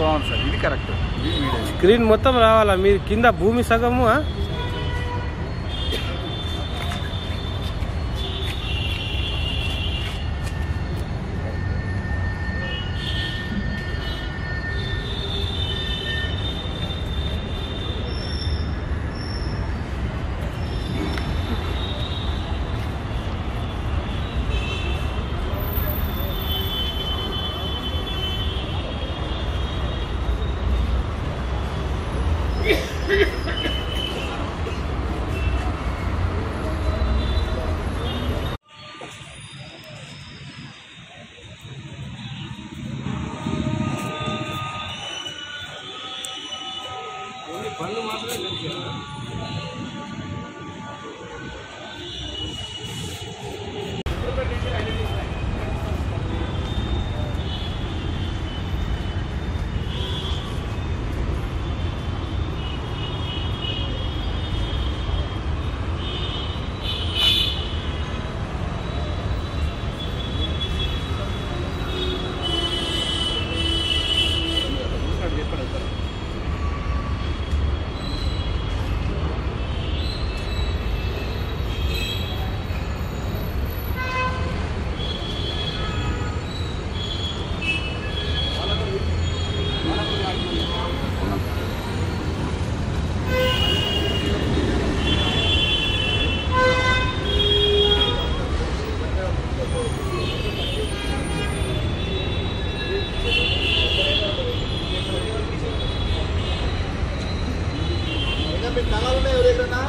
బాగుంది సార్. ఇది correct. Screen మొత్తం రావాలా? మీరు కింద భూమి సగము పళ్ళు మాత్రమే తెరిచారు మీకు కళలు ఉన్నాయి ఎవరైనా